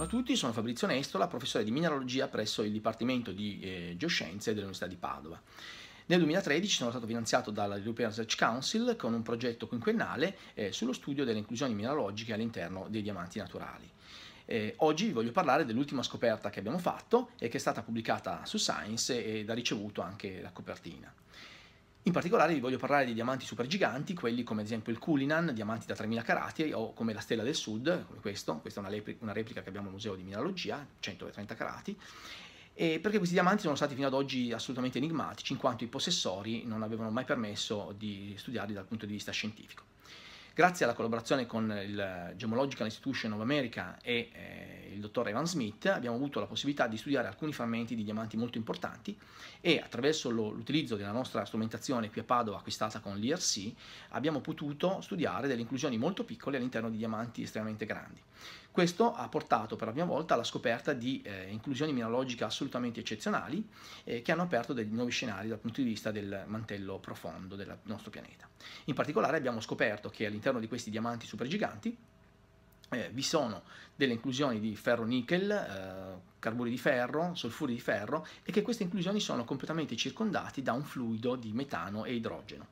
Buongiorno a tutti, sono Fabrizio Nestola, professore di mineralogia presso il Dipartimento di eh, Geoscienze dell'Università di Padova. Nel 2013 sono stato finanziato dalla European Research Council con un progetto quinquennale eh, sullo studio delle inclusioni mineralogiche all'interno dei diamanti naturali. Eh, oggi vi voglio parlare dell'ultima scoperta che abbiamo fatto e che è stata pubblicata su Science ed ha ricevuto anche la copertina. In particolare vi voglio parlare di diamanti supergiganti, quelli come ad esempio il Cullinan, diamanti da 3000 carati, o come la Stella del Sud, come questo, questa è una, una replica che abbiamo al Museo di Mineralogia, 130 carati, perché questi diamanti sono stati fino ad oggi assolutamente enigmatici, in quanto i possessori non avevano mai permesso di studiarli dal punto di vista scientifico. Grazie alla collaborazione con il Gemological Institution of America e eh, il dottor Evan Smith abbiamo avuto la possibilità di studiare alcuni frammenti di diamanti molto importanti e attraverso l'utilizzo della nostra strumentazione qui a Padova acquistata con l'IRC abbiamo potuto studiare delle inclusioni molto piccole all'interno di diamanti estremamente grandi. Questo ha portato per la prima volta alla scoperta di eh, inclusioni mineralogiche assolutamente eccezionali eh, che hanno aperto dei nuovi scenari dal punto di vista del mantello profondo del nostro pianeta. In particolare abbiamo scoperto che all'interno di questi diamanti supergiganti eh, vi sono delle inclusioni di ferro-nickel, eh, carburi di ferro, solfuri di ferro e che queste inclusioni sono completamente circondati da un fluido di metano e idrogeno.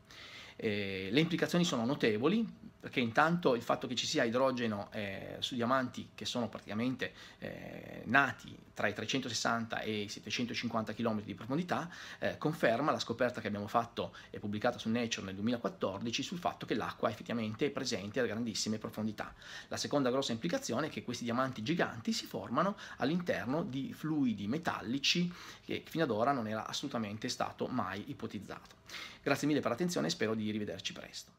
Eh, le implicazioni sono notevoli perché intanto il fatto che ci sia idrogeno eh, su diamanti che sono praticamente eh, nati tra i 360 e i 750 km di profondità eh, conferma la scoperta che abbiamo fatto e pubblicata su Nature nel 2014 sul fatto che l'acqua effettivamente è presente a grandissime profondità. La seconda grossa implicazione è che questi diamanti giganti si formano all'interno di fluidi metallici che fino ad ora non era assolutamente stato mai ipotizzato. Grazie mille per l'attenzione e spero di rivederci presto.